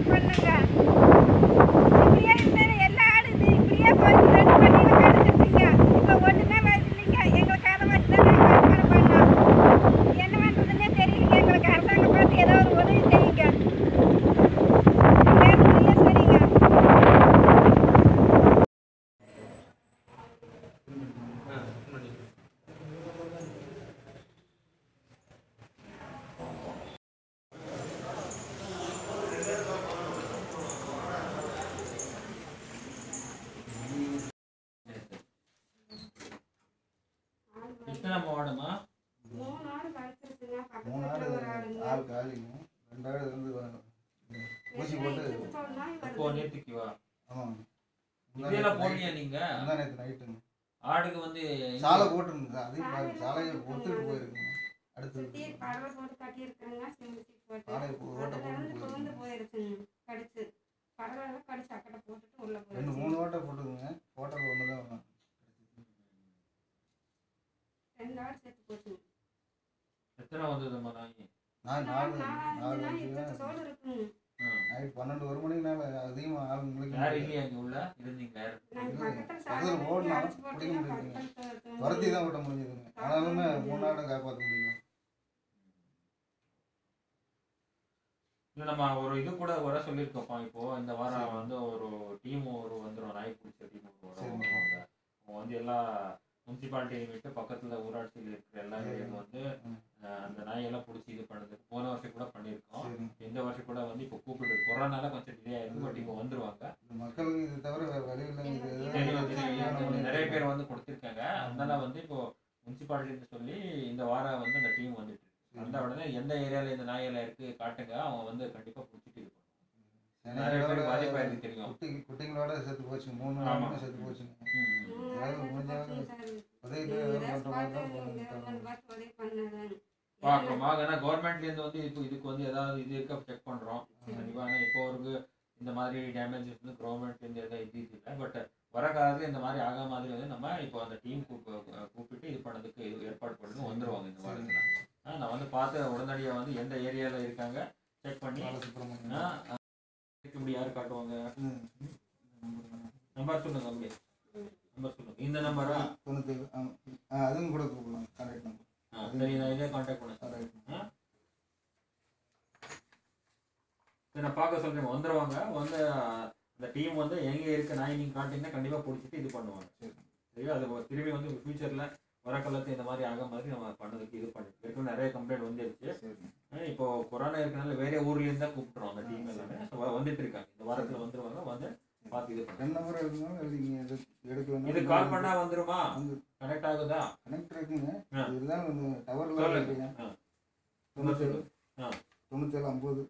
different than that. வீட்டுல ஒரு ஆடுங்க ஆள் காலிங்க ரெண்டு ஆடு இருந்து ஊசி போட்டு இப்போ நேற்றுக்கு வா. ஆமாங்க இதெல்லாம் போடலையா நீங்க? முந்தா நேற்று நைட்டுங்க ஆடுக்கு வந்து சாலை போட்டுருங்க அதையும் பாரு, சாலையை ஒத்துக்கிட்டு போயிருக்குங்க அடுத்து போட்டு. சாலையை ஓட்டை போட்டு. போயிருக்குங்க கடிச்சு. கடிச்சு அக்கடை போட்டுட்டு உள்ள ரெண்டு மூணு ஓட்டை போட்டுக்குங்க. போட்டோவில் ஒன்று தான் ரெண்டு ஆடு செத்து போச்சுங்க. எத்தனை வந்ததும்மா நாய்? நான் நாலு நாலு. நைட் பன்னெண்டு ஒரு மணிக்கு மேலே அதிகமாக ஆள் முழிக்க யாரும் முடியல. இல்லையா இங்க உள்ள? இருந்தீங்க பிடிக்க துரத்தி தான் விட்ட முடிஞ்சதுங்க. ஆனாலுமே மூணு ஆடை காப்பாற்ற முடியல நம்ம ஒரு இது கூட வர சொல்லியிருக்கோம்ப்பா. இப்போ இந்த வாரம் வந்து ஒரு டீம் ஒரு வந்துடும் நாய் பிடிச்ச டீம் அவங்க வந்து எல்லா முனிசிபாலிட்டியை விட்டு பக்கத்துல ஊராட்சியில் இருக்கிற எல்லா வந்து நாயெல்லாம் பிடிச்சி இது பண்ணுறது போன வருஷம் கூட பண்ணியிருக்கோம். இந்த வருஷம் கூட வந்து இப்போ கூப்பிட்டு கொரோனால கொஞ்சம் டிலே ஆயிருக்கு. பட் இப்போ வந்துருவாங்க. மக்களுக்கு இது தவிர நிறைய பேர் இருக்கோம். வந்து கொடுத்துருக்காங்க. அதனால வந்து இப்போ முனிசிபாலிட்டி சொல்லி இந்த வாரம் வந்து அந்த டீம் வந்துட்டு அந்த உடனே எந்த ஏரியால இந்த நாயெல்லாம் இருக்கு காட்டுங்க. அவங்க வந்து கண்டிப்பா பிடிச்சிட்டு பண்ணுவாங்க. நிறைய பேர் பாதிப்பாயிருக்கு தெரியும். குட்டிங்களோட செத்து போச்சு மூணு செத்து போச்சுங்க ம், ம். மூணு ஏதாவது ஆடு முடிஞ்சா செத்து போச்சுங்க சார். உதவி நீங்க எதாவது ஏதாச்சும் பண்ற மாதிரி பார்த்து தான் நீங்க பண்ணணும். கவர்மெண்ட் பார்த்து உதவி பண்ணுங்க. பார்க்கணுமா. ஏன்னா கவர்மெண்ட்ல இருந்து வந்து இப்போ இதுக்கு வந்து ஏதாவது இது இருக்க? செக் பண்றோம். கண்டிப்பா ஏன்னா இப்போ ஒரு இந்த மாதிரி டேமேஜஸ் வந்து கவர்மெண்ட்ல இருந்து எதாவது இது இல்லை. பட் வர காலத்துல இந்த மாதிரி ஆகாம மாதிரி வந்து நம்ம இப்போ அந்த டீம் கூப்பிட்டு இது பண்ணதுக்கு ஏற்பாடு பண்ணி வந்துருவாங்க இந்த வாரத்துல. நான் வந்து பார்த்து உடனடியா வந்து எந்த ஏரியால இருக்காங்க செக் பண்ணி முடியும் யாரு காட்டுவாங்க. நம்பர் சொல்லுங்க தம்பி நம்பர் சொல்லுங்க. இந்த நம்பரா. ஆ, அதுவும் கூட கூப்பிடலாம். கரெக்ட் நம்பர் சரி நான் இதே கான்டாக்ட் பண்ண ரைட் சரி நான் பார்க்க சொல்றேன் வந்துருவாங்க வந்து அந்த டீம் வந்து எங்க இருக்க நாய் நீங்க காட்டிங்கன்னா கண்டிப்பா பிடிச்சிட்டு இது பண்ணுவாங்க சரி. சரியா அது திரும்பி வந்து ஃபியூச்சர்ல வர காலத்து இந்த மாதிரி ஆக மாதிரி நம்ம பண்ணதுக்கு இது பண்ணிட்டு ஏற்கனவே நிறைய கம்ப்ளைண்ட் வந்துருச்சு இப்போ கொரோனா இருக்கனால வேற ஊர்ல இருந்து தான் கூப்பிட்டுறோம் அந்த டீம் எல்லாமே வந்துட்டு இருக்காங்க இந்த வாரத்துல வந்துருவாங்க வந்து நம்பர் எடுக்கணும் எழுதிங்க எது எடுக்க இது கால் பண்ணா வந்துருமா? வந்து கனெக்ட் ஆகுதா? கனெக்ட் இருக்குங்க. இதுதான் டவர்ல இருக்குங்க. தொண்ணூத்தேழு. தொண்ணூத்தேழு ஐம்பது